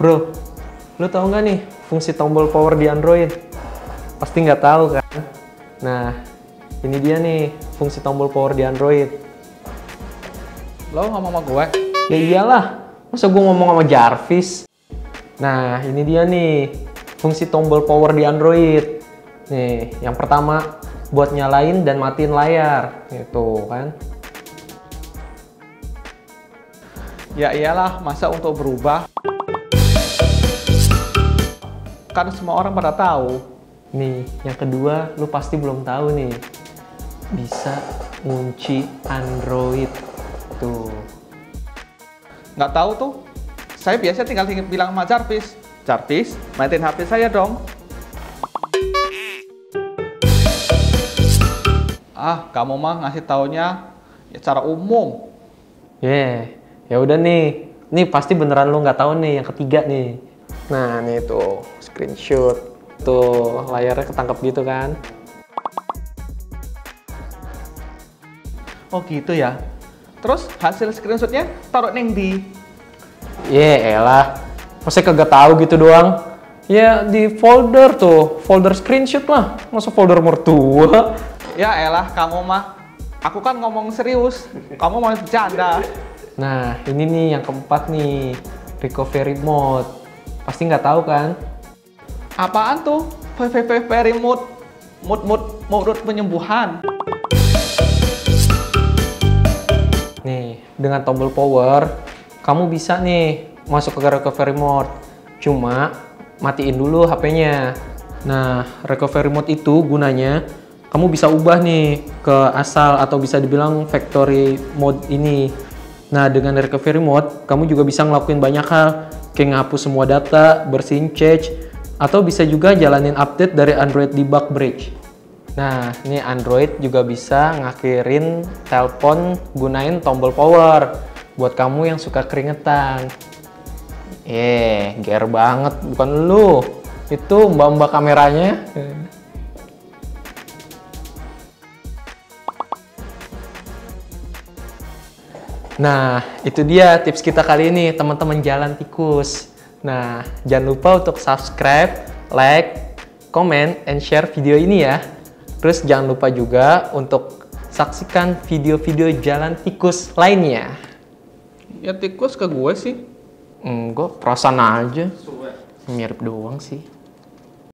Bro, lu tahu nggak nih fungsi tombol power di Android? Pasti nggak tahu kan? Nah, ini dia nih fungsi tombol power di Android. Lo ngomong sama gue? Ya iyalah, masa gue ngomong sama Jarvis? Nah, ini dia nih fungsi tombol power di Android. Nih, yang pertama buat nyalain dan matiin layar, gitu kan? Ya iyalah, masa untuk berubah? Kan semua orang pada tahu. Nih, yang kedua lu pasti belum tahu nih. Bisa ngunci Android. Tuh. Nggak tahu tuh. Saya biasa tinggal ting- bilang sama Jarvis. Jarvis, mainin HP saya dong. Ah, kamu mah ngasih taunya ya secara umum. Yeah, ya udah nih. Nih pasti beneran lu nggak tahu nih yang ketiga nih. Nah, nih tuh screenshot. Tuh, layarnya ketangkep gitu kan. Oh gitu ya. Terus hasil screenshotnya taruh neng di Ya elah, masa kagak tahu gitu doang? Ya di folder tuh, folder screenshot lah. Masa folder mertua? Ya elah kamu mah. Aku kan ngomong serius. Kamu mau bercanda. Nah, ini nih yang keempat nih, recovery mode. Pasti nggak tahu kan? Apaan tuh? Very mood mood mood mood penyembuhan. Nih, dengan tombol power, kamu bisa nih masuk ke recovery mode. Cuma matiin dulu HP-nya. Nah, recovery mode itu gunanya kamu bisa ubah nih ke asal atau bisa dibilang factory mode ini. Nah, dengan recovery mode, kamu juga bisa ngelakuin banyak hal, kayak ngapus semua data, bersihin cache, atau bisa juga jalanin update dari Android Debug Bridge. Nah, ini Android juga bisa ngakhirin telepon gunain tombol power buat kamu yang suka keringetan. Eh, gear banget, bukan lu. Itu mbak-mbak kameranya. Nah, itu dia tips kita kali ini, teman-teman jalan tikus. Nah, jangan lupa untuk subscribe, like, comment, and share video ini ya. Terus jangan lupa juga untuk saksikan video-video jalan tikus lainnya. Ya tikus ke gue sih. Hmm, gue perasaan aja. Mirip doang sih.